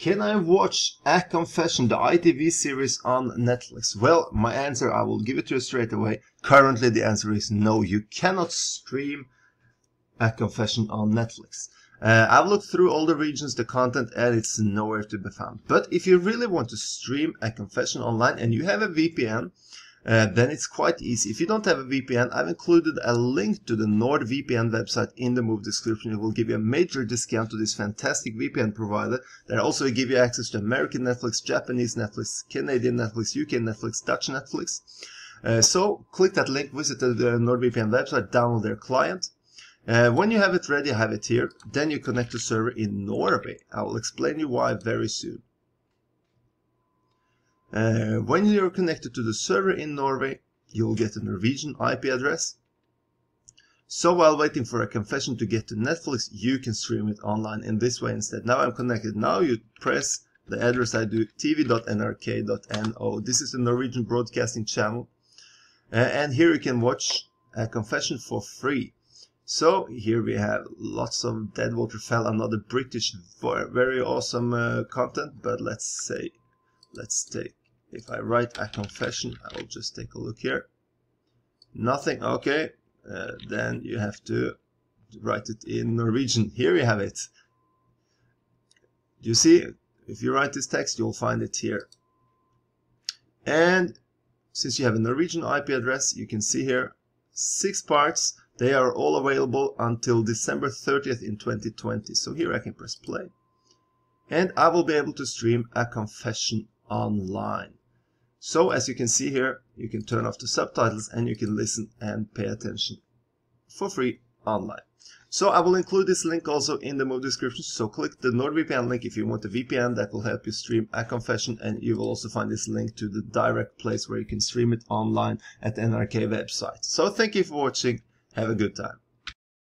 Can I watch A Confession, the ITV series on Netflix? Well, my answer, I will give it to you straight away. Currently, the answer is no. You cannot stream A Confession on Netflix. Uh, I've looked through all the regions, the content, and it's nowhere to be found. But if you really want to stream A Confession online and you have a VPN, uh, then it's quite easy. If you don't have a VPN, I've included a link to the NordVPN website in the move description. It will give you a major discount to this fantastic VPN provider that also give you access to American Netflix, Japanese Netflix, Canadian Netflix, UK Netflix, Dutch Netflix. Uh, so click that link, visit the NordVPN website, download their client. Uh, when you have it ready, I have it here. Then you connect to server in Norway. I will explain you why very soon. Uh, when you're connected to the server in Norway, you'll get a Norwegian IP address. So while waiting for a confession to get to Netflix, you can stream it online in this way instead. Now I'm connected. Now you press the address I do, tv.nrk.no. This is the Norwegian broadcasting channel. Uh, and here you can watch a confession for free. So here we have lots of Deadwater Fell, another British very awesome uh, content. But let's say, let's take if I write a confession, I will just take a look here. Nothing, okay. Uh, then you have to write it in Norwegian. Here you have it. You see, if you write this text, you'll find it here. And since you have a Norwegian IP address, you can see here six parts. They are all available until December 30th in 2020. So here I can press play. And I will be able to stream a confession online. So as you can see here, you can turn off the subtitles and you can listen and pay attention for free online. So I will include this link also in the move description. So click the NordVPN link if you want a VPN that will help you stream a confession and you will also find this link to the direct place where you can stream it online at the NRK website. So thank you for watching. Have a good time.